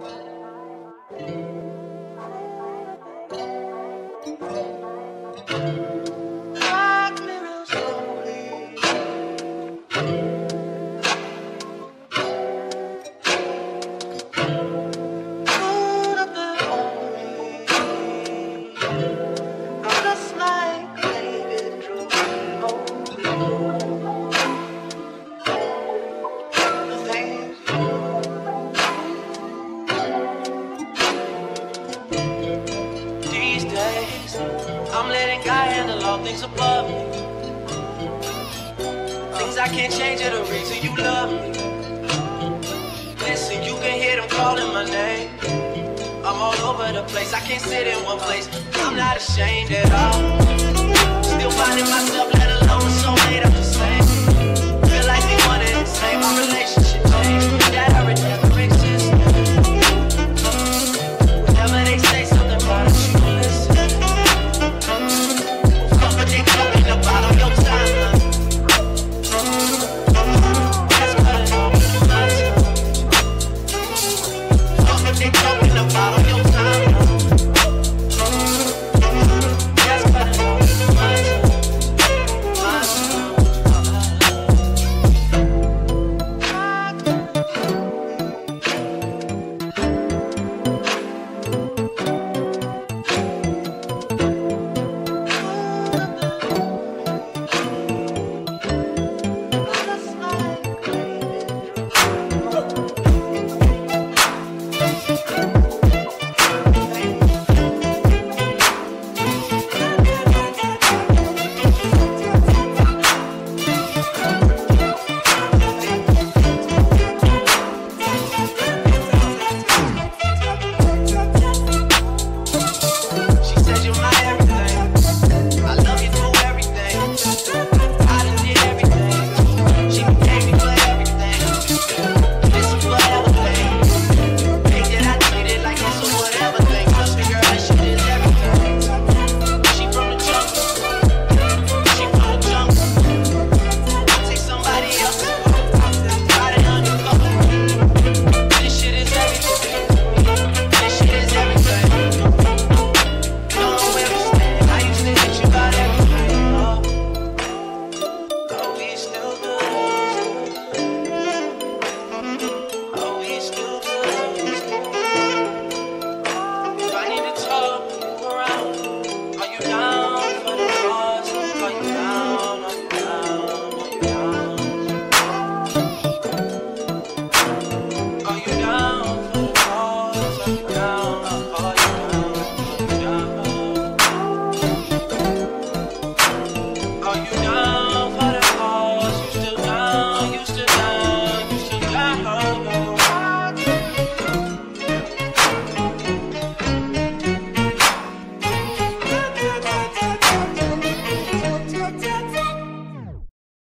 Dark letting God handle all things above me. Things I can't change are the reason you love me. Listen, you can hear them calling my name. I'm all over the place, I can't sit in one place. I'm not ashamed at all. Still finding myself, let alone soulmate. I'm just